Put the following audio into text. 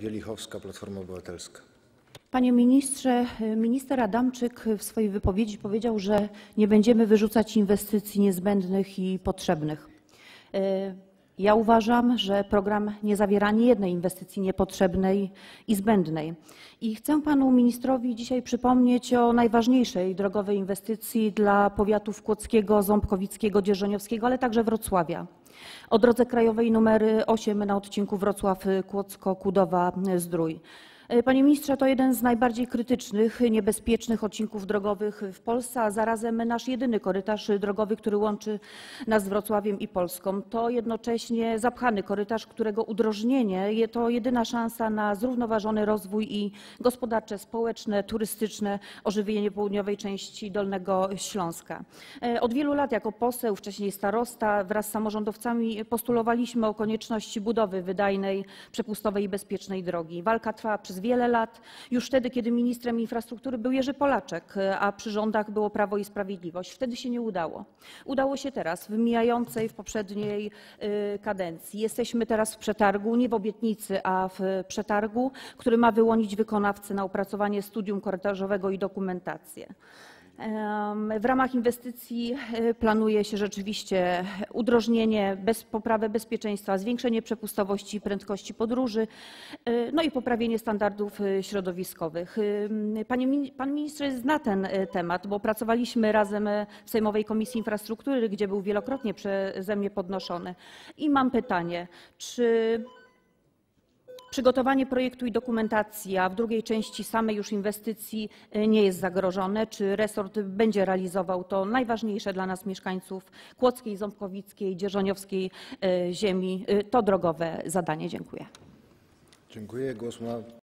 Wielichowska, Platforma Obywatelska. Panie ministrze, minister Adamczyk w swojej wypowiedzi powiedział, że nie będziemy wyrzucać inwestycji niezbędnych i potrzebnych. Ja uważam, że program nie zawiera ani jednej inwestycji niepotrzebnej i zbędnej. I chcę panu ministrowi dzisiaj przypomnieć o najważniejszej drogowej inwestycji dla powiatów kłodzkiego, ząbkowickiego, dzierżoniowskiego, ale także Wrocławia. O drodze krajowej nr 8 na odcinku Wrocław-Kłodzko-Kudowa-Zdrój. E, Panie ministrze, to jeden z najbardziej krytycznych, niebezpiecznych odcinków drogowych w Polsce, a zarazem nasz jedyny korytarz drogowy, który łączy nas z Wrocławiem i Polską. To jednocześnie zapchany korytarz, którego udrożnienie to jedyna szansa na zrównoważony rozwój i gospodarcze, społeczne, turystyczne ożywienie południowej części Dolnego Śląska. E, Od wielu lat jako poseł, wcześniej starosta, wraz z samorządowcami postulowaliśmy o konieczności budowy wydajnej, przepustowej i bezpiecznej drogi. Walka trwała przez wiele lat, już wtedy, kiedy ministrem infrastruktury był Jerzy Polaczek, a przy rządach było Prawo i Sprawiedliwość. Wtedy się nie udało. Udało się teraz, w mijającej w poprzedniej y, kadencji. Jesteśmy teraz w przetargu, nie w obietnicy, a w przetargu, który ma wyłonić wykonawcę na opracowanie studium korytarzowego i dokumentację. W ramach inwestycji y, planuje się rzeczywiście udrożnienie, bez, poprawę bezpieczeństwa, zwiększenie przepustowości i prędkości podróży, y, no i poprawienie standardów y, środowiskowych. Panie, pan minister zna ten temat, bo pracowaliśmy razem w Sejmowej Komisji Infrastruktury, gdzie był wielokrotnie przeze mnie podnoszony. I mam pytanie, czy Przygotowanie projektu i dokumentacji, a w drugiej części samej już inwestycji y, nie jest zagrożone. Czy resort będzie realizował to najważniejsze dla nas mieszkańców Kłodzkiej, Ząbkowickiej, Dzierżoniowskiej y, ziemi, y, to drogowe zadanie? Dziękuję. Dziękuję. Głos ma